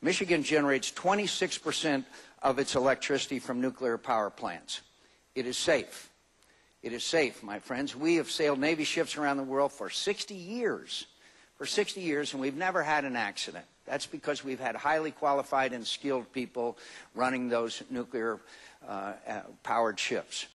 Michigan generates 26% of its electricity from nuclear power plants. It is safe. It is safe, my friends. We have sailed Navy ships around the world for 60 years. For 60 years, and we've never had an accident. That's because we've had highly qualified and skilled people running those nuclear uh, uh powered ships.